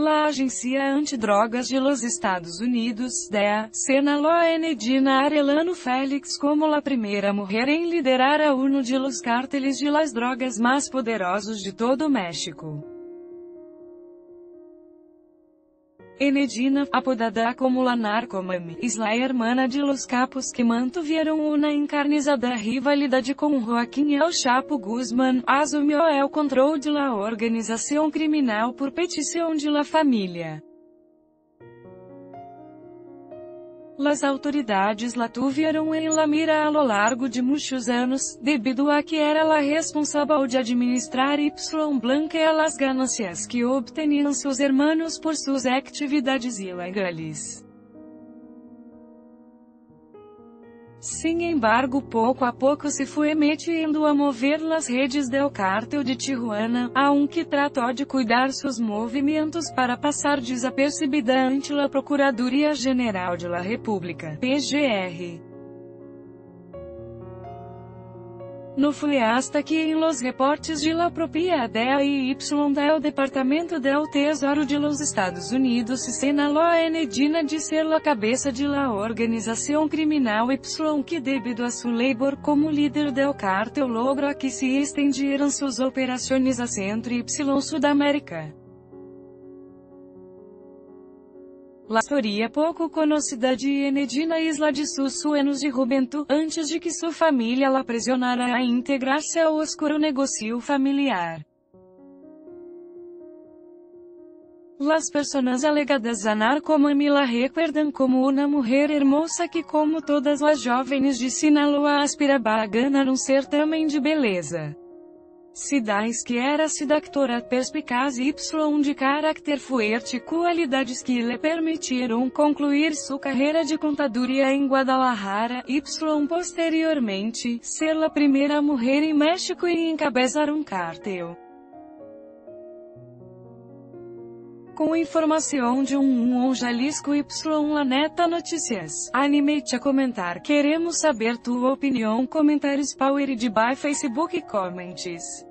La Agência Antidrogas de los Estados Unidos, DEA, señaló a Enedina Arellano Félix como la primera mujer en liderar a uno de los cárteles de las drogas más poderosos de todo México. Enedina, apodada como la narcomami, es la hermana de los capos que mantuvieron una encarnizada rivalidade com Joaquim El Chapo Guzman, asumiu el control de la organización criminal por petición de la familia. Las autoridades la tuvieron en la mira a lo largo de muchos anos, debido a que era la responsável de administrar Y Blanca a las ganancias que obtenían sus hermanos por sus actividades ilegales. Sin embargo pouco a pouco se foi metiendo a mover las redes del cártel de Tijuana, a um que tratou de cuidar seus movimentos para passar desapercebida ante la Procuradoria General de la República, PGR. No fue hasta que em los reportes de la propia DEA y Y del Departamento del Tesoro de los Estados Unidos se señaló a Enedina de ser la cabeza de la organización criminal Y que debido a su labor como líder del cártel logró que se estendieran sus operaciones a Centro Y Sudamérica. La historia pouco conhecida de Enedina Isla de sus de juventud, antes de que sua família la presionara a integrar-se ao oscuro negocio familiar. Las personas alegadas a narcomami la recuerdan como una mujer hermosa que como todas as jovens de Sinaloa aspiraba a ganar um certamen de beleza. Cidais que era sidactora perspicaz y de carácter fuerte qualidades que lhe permitiram concluir sua carreira de contaduria em Guadalajara, y posteriormente, ser a primeira mulher em México e encabeçar um cártel. Com informação de um um Jalisco Y Laneta Notícias. Anime-te a comentar. Queremos saber tua opinião. Comentários Power de by Facebook Comments.